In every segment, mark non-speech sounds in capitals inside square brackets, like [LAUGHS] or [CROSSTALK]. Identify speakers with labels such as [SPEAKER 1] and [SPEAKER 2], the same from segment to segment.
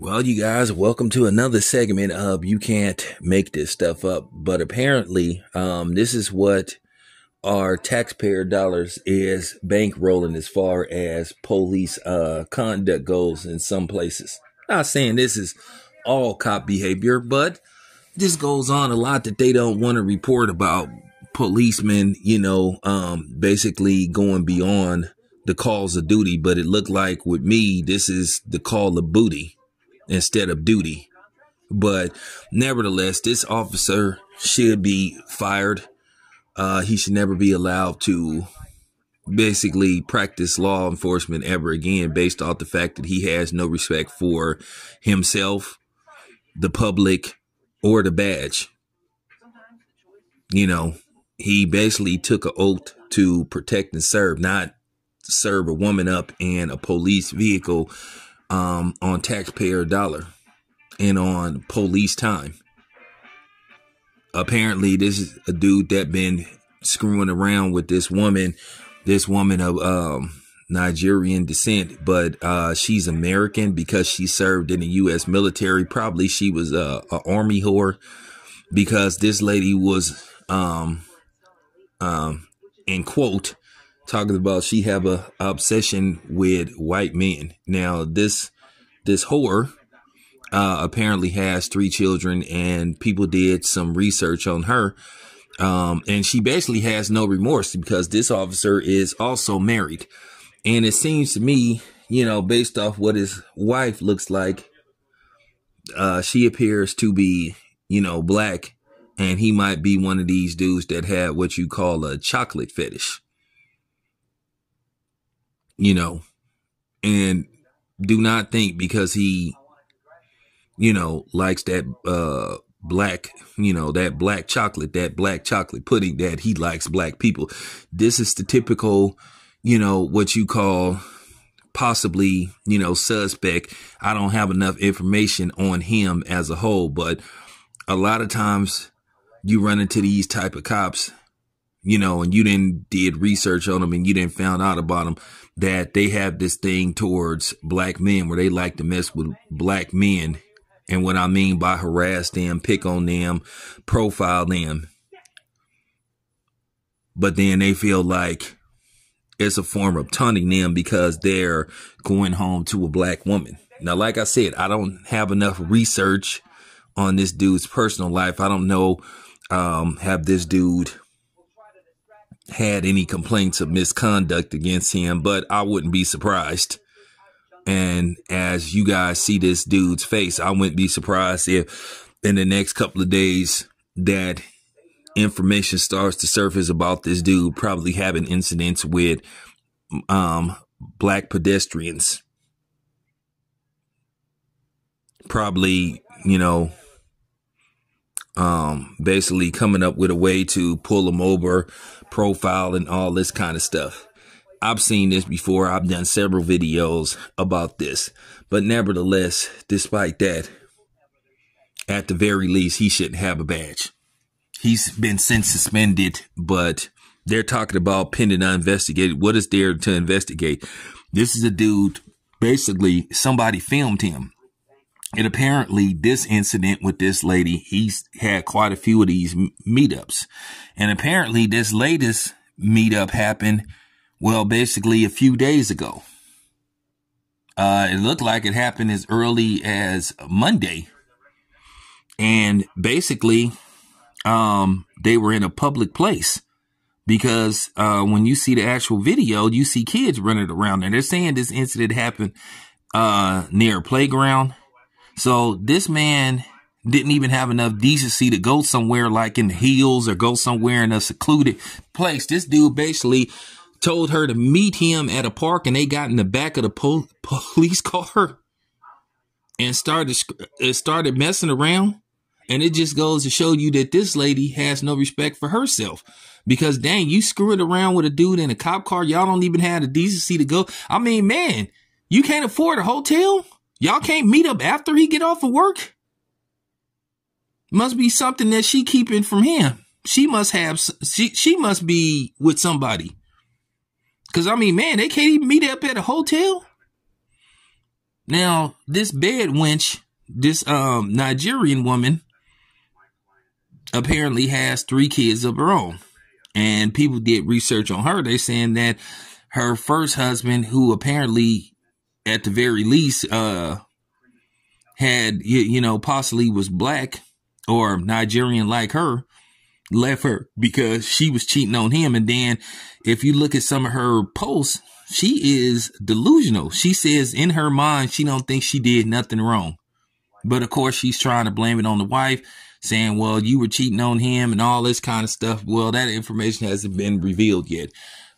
[SPEAKER 1] Well, you guys, welcome to another segment of You Can't Make This Stuff Up. But apparently, um, this is what our taxpayer dollars is bankrolling as far as police uh, conduct goes in some places. Not saying this is all cop behavior, but this goes on a lot that they don't want to report about policemen, you know, um, basically going beyond the calls of duty. But it looked like with me, this is the call of booty instead of duty. But nevertheless, this officer should be fired. Uh, he should never be allowed to basically practice law enforcement ever again based off the fact that he has no respect for himself, the public, or the badge. You know, he basically took an oath to protect and serve, not serve a woman up in a police vehicle um, on taxpayer dollar and on police time. Apparently, this is a dude that been screwing around with this woman, this woman of um, Nigerian descent, but uh, she's American because she served in the U.S. military. Probably she was a, a army whore because this lady was, um, um, in quote, talking about she have a obsession with white men. Now this this whore uh, apparently has three children, and people did some research on her. Um, and she basically has no remorse because this officer is also married. And it seems to me, you know, based off what his wife looks like, uh, she appears to be, you know, black. And he might be one of these dudes that had what you call a chocolate fetish you know, and do not think because he, you know, likes that, uh, black, you know, that black chocolate, that black chocolate pudding that he likes black people. This is the typical, you know, what you call possibly, you know, suspect. I don't have enough information on him as a whole, but a lot of times you run into these type of cops, you know, and you didn't did research on them and you didn't found out about them that they have this thing towards black men where they like to mess with black men. And what I mean by harass them, pick on them, profile them. But then they feel like it's a form of taunting them because they're going home to a black woman. Now, like I said, I don't have enough research on this dude's personal life. I don't know, um, have this dude had any complaints of misconduct against him, but I wouldn't be surprised. And as you guys see this dude's face, I wouldn't be surprised if in the next couple of days that information starts to surface about this dude probably having incidents with um, black pedestrians. Probably, you know, um, basically coming up with a way to pull them over, profile, and all this kind of stuff. I've seen this before. I've done several videos about this, but nevertheless, despite that, at the very least, he shouldn't have a badge. He's been since suspended, but they're talking about pending uninvestigated. What is there to investigate? This is a dude, basically, somebody filmed him and apparently this incident with this lady, he's had quite a few of these meetups. And apparently this latest meetup happened, well, basically a few days ago. Uh, it looked like it happened as early as Monday. And basically, um, they were in a public place because, uh, when you see the actual video, you see kids running around and they're saying this incident happened, uh, near a playground so this man didn't even have enough decency to go somewhere like in the hills or go somewhere in a secluded place. This dude basically told her to meet him at a park and they got in the back of the po- [LAUGHS] police car and started started messing around. And it just goes to show you that this lady has no respect for herself because dang you screwing around with a dude in a cop car. Y'all don't even have the decency to go. I mean man you can't afford a hotel Y'all can't meet up after he get off of work? Must be something that she keeping from him. She must have, she, she must be with somebody. Cause I mean, man, they can't even meet up at a hotel. Now, this bed wench, this um Nigerian woman, apparently has three kids of her own. And people did research on her. They saying that her first husband, who apparently at the very least uh had you, you know possibly was black or Nigerian like her, left her because she was cheating on him. And then if you look at some of her posts, she is delusional. She says in her mind she don't think she did nothing wrong. But of course she's trying to blame it on the wife, saying, Well, you were cheating on him and all this kind of stuff. Well, that information hasn't been revealed yet.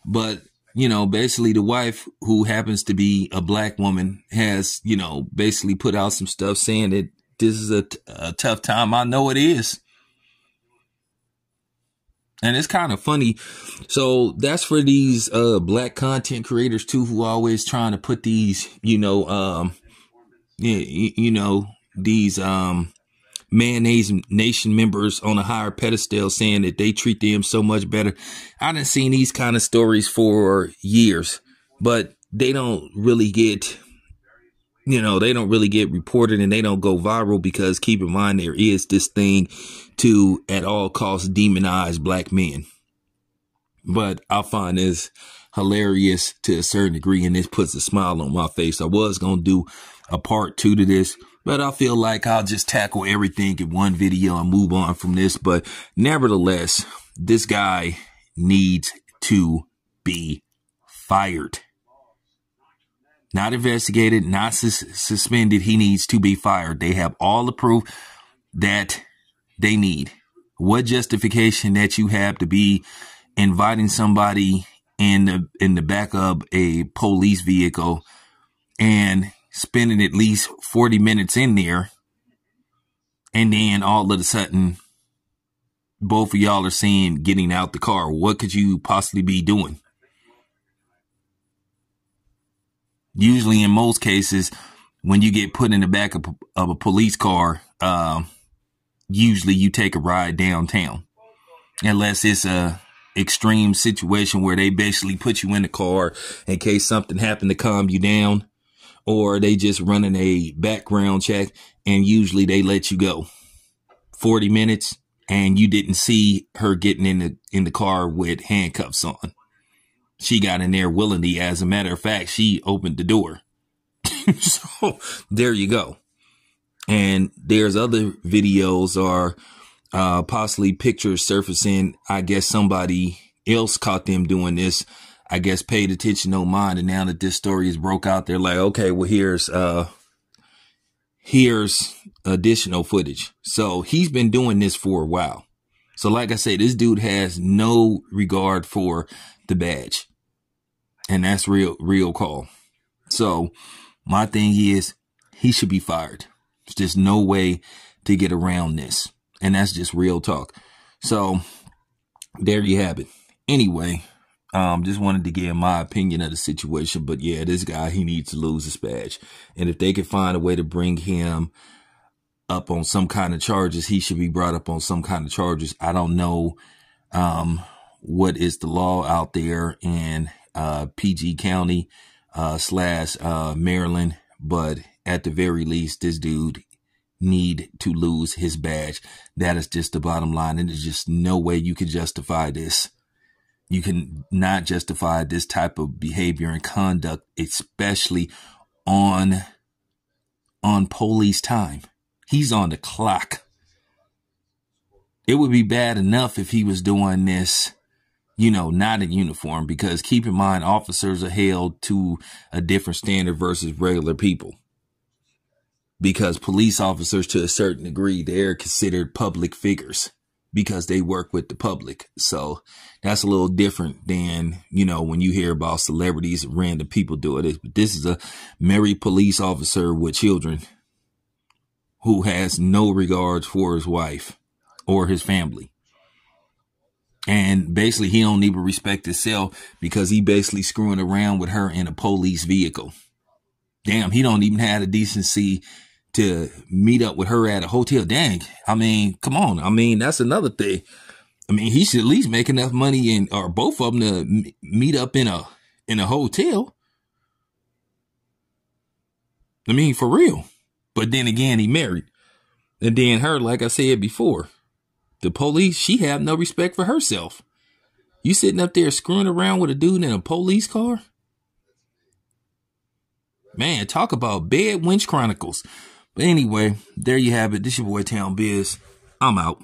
[SPEAKER 1] But you know, basically the wife who happens to be a black woman has, you know, basically put out some stuff saying that this is a, tough time. I know it is. And it's kind of funny. So that's for these uh black content creators too, who always trying to put these, you know, um, you, you know, these um mayonnaise nation members on a higher pedestal saying that they treat them so much better. I didn't seen these kind of stories for years, but they don't really get you know, they don't really get reported and they don't go viral because keep in mind there is this thing to at all costs demonize black men. But I find this hilarious to a certain degree and this puts a smile on my face. I was going to do a part two to this, but I feel like I'll just tackle everything in one video and move on from this. But nevertheless, this guy needs to be fired. Not investigated, not sus suspended. He needs to be fired. They have all the proof that they need. What justification that you have to be inviting somebody in the in the back of a police vehicle and spending at least 40 minutes in there and then all of a sudden both of y'all are saying getting out the car. What could you possibly be doing? Usually in most cases when you get put in the back of, of a police car uh, usually you take a ride downtown. Unless it's a extreme situation where they basically put you in the car in case something happened to calm you down or they just running a background check and usually they let you go 40 minutes and you didn't see her getting in the in the car with handcuffs on she got in there willingly as a matter of fact she opened the door [LAUGHS] so there you go and there's other videos or uh, possibly pictures surfacing. I guess somebody else caught them doing this. I guess paid attention, no mind. And now that this story is broke out, they're like, okay, well, here's, uh, here's additional footage. So he's been doing this for a while. So like I said, this dude has no regard for the badge. And that's real, real call. So my thing is he should be fired. There's just no way to get around this. And that's just real talk. So there you have it. Anyway, um, just wanted to give my opinion of the situation. But yeah, this guy, he needs to lose his badge. And if they can find a way to bring him up on some kind of charges, he should be brought up on some kind of charges. I don't know um, what is the law out there in uh, PG County uh, slash uh, Maryland, but at the very least, this dude need to lose his badge. That is just the bottom line. And there's just no way you can justify this. You can not justify this type of behavior and conduct, especially on, on police time. He's on the clock. It would be bad enough if he was doing this, you know, not in uniform, because keep in mind, officers are held to a different standard versus regular people because police officers to a certain degree they're considered public figures because they work with the public. So that's a little different than you know when you hear about celebrities and random people doing this but this is a married police officer with children who has no regard for his wife or his family. And basically he don't even respect himself because he basically screwing around with her in a police vehicle. Damn he don't even have the decency to meet up with her at a hotel. Dang. I mean, come on. I mean, that's another thing. I mean, he should at least make enough money and or both of them to meet up in a in a hotel. I mean, for real. But then again, he married. And then her, like I said before, the police, she have no respect for herself. You sitting up there screwing around with a dude in a police car? Man, talk about bad winch chronicles. But anyway, there you have it. This your boy Town Biz. I'm out.